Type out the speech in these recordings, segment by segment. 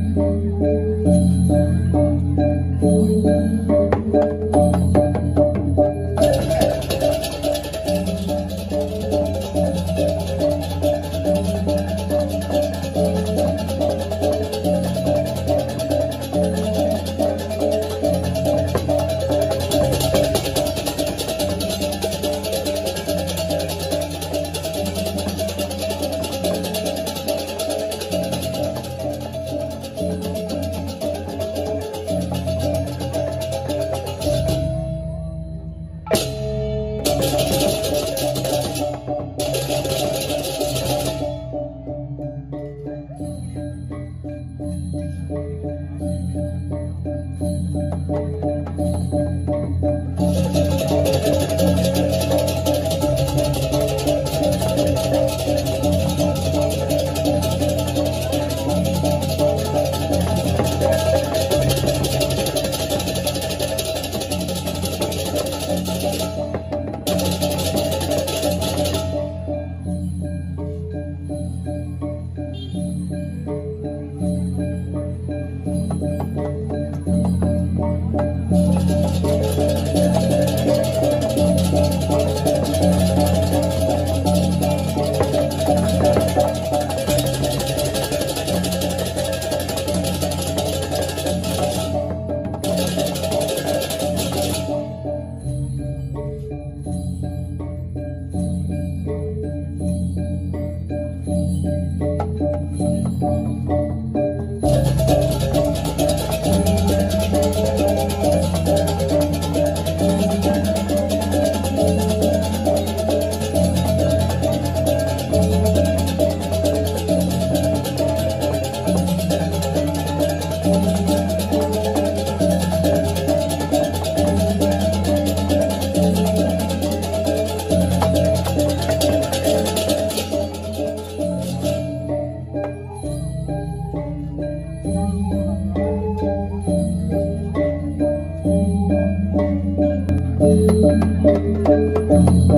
Thank you.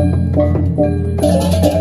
Música